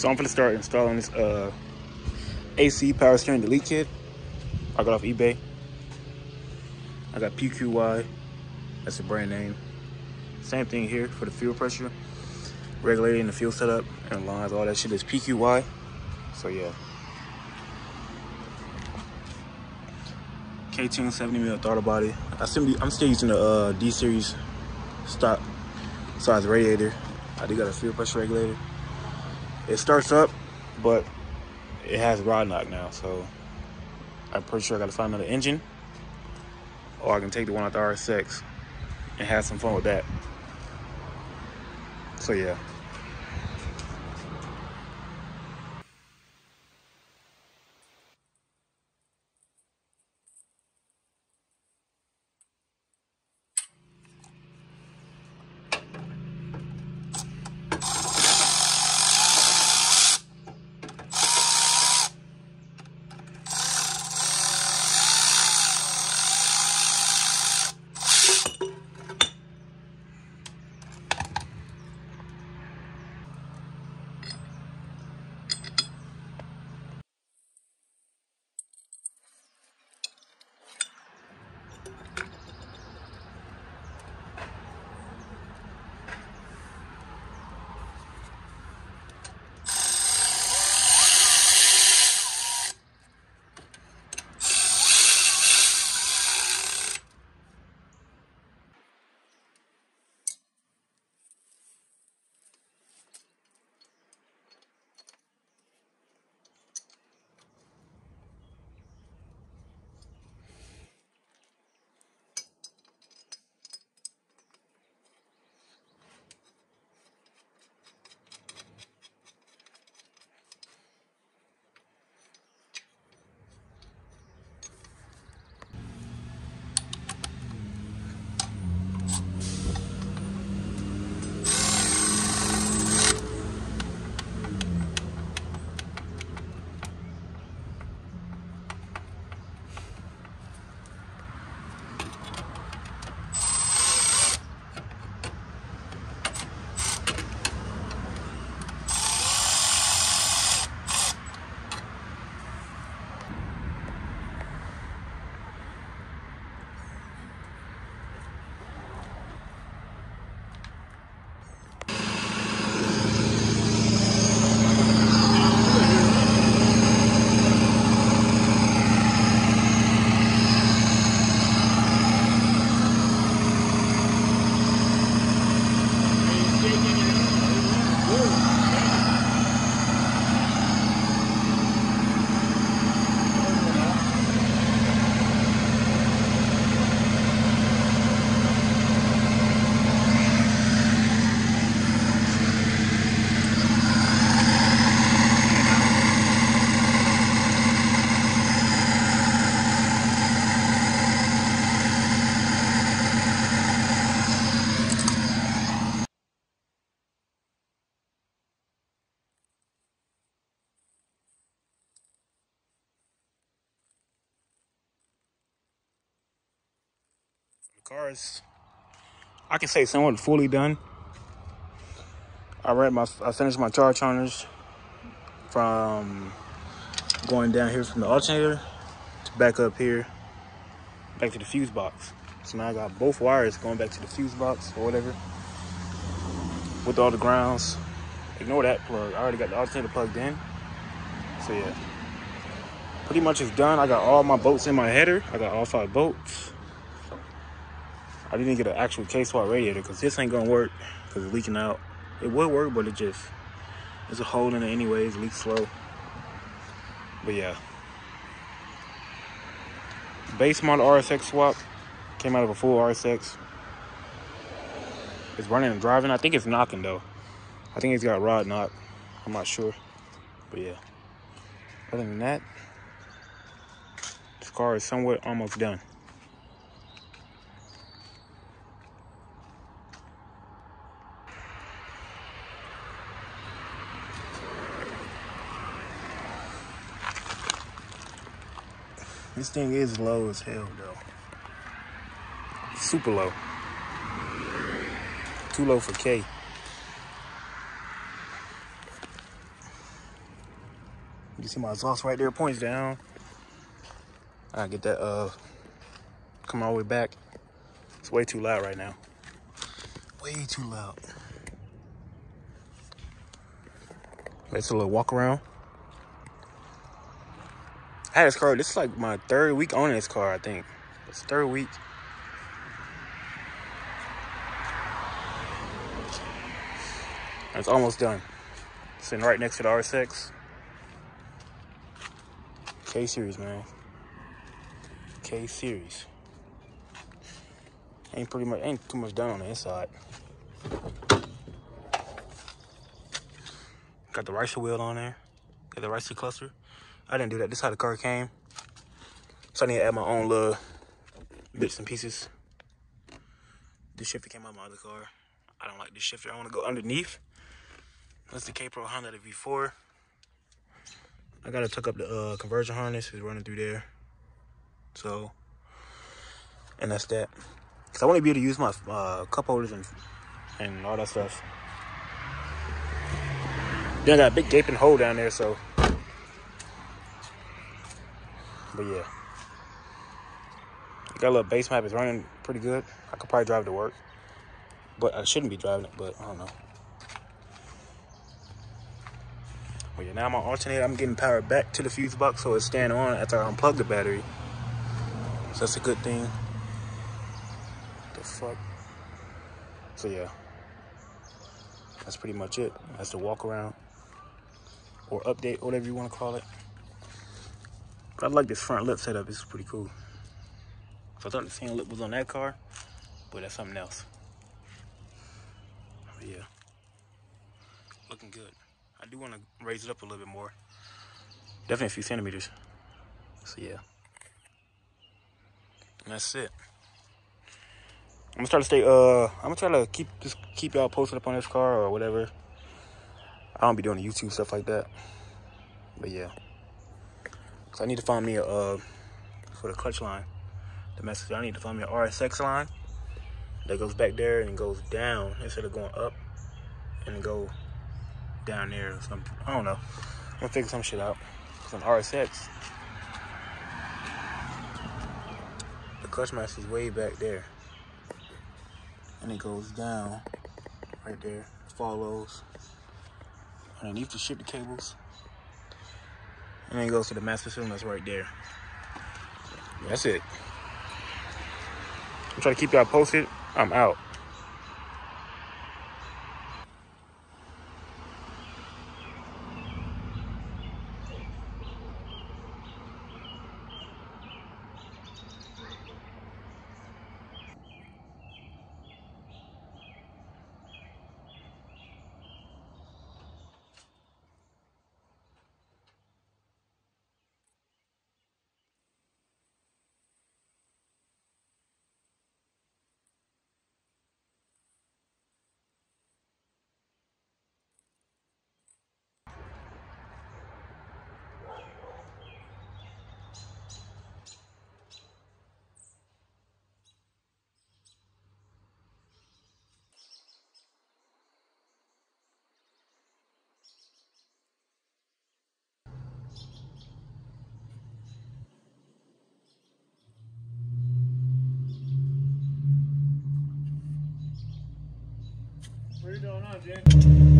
So I'm gonna start installing this uh, AC power steering delete kit. I got off eBay. I got PQY, that's the brand name. Same thing here for the fuel pressure, regulating the fuel setup and lines, all that shit is PQY. So yeah. K-Tune 70 mil throttle body. I I'm still using the uh, D series stock size radiator. I do got a fuel pressure regulator. It starts up, but it has rod knock now, so I'm pretty sure I gotta find another engine. Or I can take the one out the RSX and have some fun with that. So yeah. Car is, I can say somewhat fully done. I read my, I finished my charge harness from going down here from the alternator to back up here, back to the fuse box. So now I got both wires going back to the fuse box or whatever with all the grounds. Ignore that plug. I already got the alternator plugged in. So yeah, pretty much it's done. I got all my bolts in my header. I got all five bolts. I didn't get an actual K-swap radiator because this ain't gonna work because it's leaking out. It would work, but it just, there's a hole in it anyways, leaks slow. But yeah. Base model RSX swap came out of a full RSX. It's running and driving. I think it's knocking though. I think it's got rod knock. I'm not sure. But yeah. Other than that, this car is somewhat almost done. This thing is low as hell though. Super low. Too low for K. You see my exhaust right there, points down. I get that uh come all the way back. It's way too loud right now. Way too loud. It's a little walk around. Had this car. This is like my third week owning this car, I think. It's third week. It's almost done. Sitting right next to the RSX. K series, man. K series. Ain't pretty much ain't too much done on the inside. Got the ricer wheel on there. Got the ricer cluster. I didn't do that. This is how the car came. So I need to add my own little bits and pieces. This shifter came out of my other car. I don't like this shifter. I want to go underneath. That's the K-Pro Hondata V4. I gotta tuck up the uh, conversion harness. It's running through there. So, and that's that. Cause I want to be able to use my uh, cup holders and and all that stuff. Then I got a big gaping hole down there, so. But yeah. Got a little base map. It's running pretty good. I could probably drive to work. But I shouldn't be driving it, but I don't know. But yeah, now my alternator, I'm getting power back to the fuse box so it's staying on after I unplug the battery. So that's a good thing. The fuck? So yeah. That's pretty much it. That's the walk around or update, whatever you want to call it. But I like this front lip setup. It's pretty cool. So I thought the same lip was on that car, but that's something else. But yeah, looking good. I do want to raise it up a little bit more. Definitely a few centimeters. So yeah. And that's it. I'm gonna try to stay uh I'm gonna try to keep just keep y'all posted up on this car or whatever. I don't be doing the YouTube stuff like that. But yeah. So I need to find me a uh for the clutch line. The message I need to find me an RSX line that goes back there and goes down instead of going up and go down there or something. I don't know. I'm gonna figure some shit out. On RSX, the clutch master is way back there. And it goes down right there, follows underneath the shifter cables. And then it goes to the master cylinder that's right there. That's it. I'm trying to keep y'all posted. I'm out. What are you doing on, Jen?